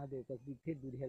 महादेव तक भी फिर बुढ़िया